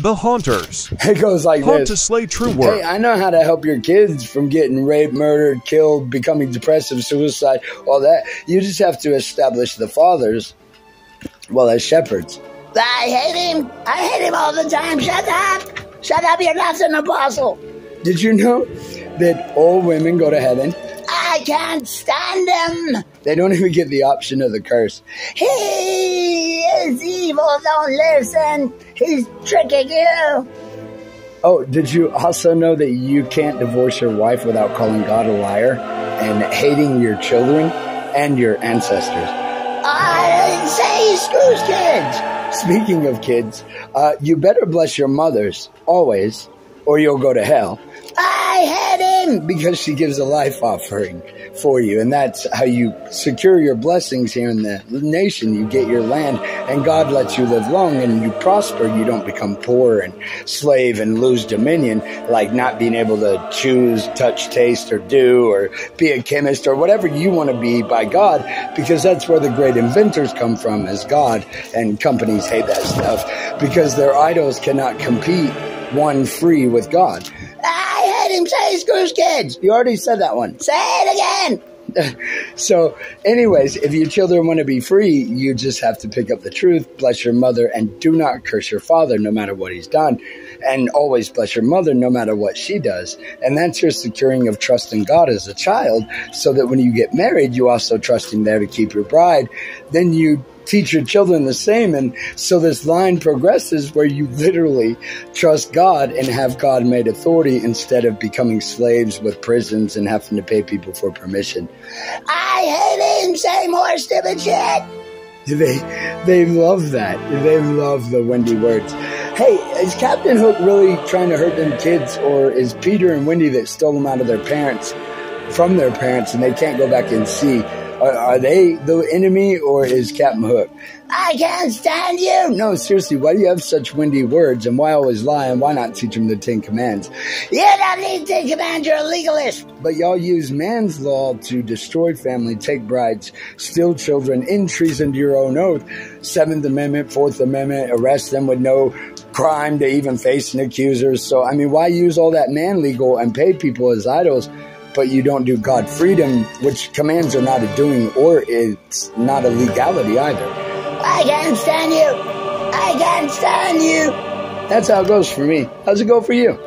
The Haunters. It goes like Haunt this. to slay true work. Hey, I know how to help your kids from getting raped, murdered, killed, becoming depressive, suicide, all that. You just have to establish the fathers, well, as shepherds. I hate him. I hate him all the time. Shut up. Shut up. You're not an apostle. Did you know that all women go to heaven? I can't stand him. They don't even get the option of the curse. He is evil. Don't listen. He's tricking you. Oh, did you also know that you can't divorce your wife without calling God a liar and hating your children and your ancestors? I say he screws kids. Speaking of kids, uh, you better bless your mothers always, or you'll go to hell. I hate him. because she gives a life offering for you. And that's how you secure your blessings here in the nation. You get your land, and God lets you live long and you prosper. You don't become poor and slave and lose dominion, like not being able to choose, touch, taste, or do, or be a chemist, or whatever you want to be by God, because that's where the great inventors come from, as God. And companies hate that stuff because their idols cannot compete one free with God. I hate him. Say he screws kids. You already said that one. Say it again. so, anyways, if your children want to be free, you just have to pick up the truth, bless your mother, and do not curse your father no matter what he's done. And always bless your mother no matter what she does. And that's your securing of trust in God as a child, so that when you get married, you also trust Him there to keep your bride. Then you teach your children the same. And so this line progresses where you literally trust God and have God made authority instead of becoming slaves with prisons and having to pay people for permission. I hate him. Say more stupid shit. They they love that. They love the Wendy words. Hey, is Captain Hook really trying to hurt them kids, or is Peter and Wendy that stole them out of their parents from their parents and they can't go back and see? Are, are they the enemy, or is Captain Hook? I can't stand you. No, seriously, why do you have such windy words, and why always lie, and why not teach them the Ten Commands? You don't need Ten command. You're a legalist. But y'all use man's law to destroy family, take brides, steal children, in treason to your own oath. Seventh Amendment, Fourth Amendment, arrest them with no crime to even face an accuser. So, I mean, why use all that man legal and pay people as idols, but you don't do God freedom, which commands are not a doing or it's not a legality either. I can't stand you. I can't stand you. That's how it goes for me. How's it go for you?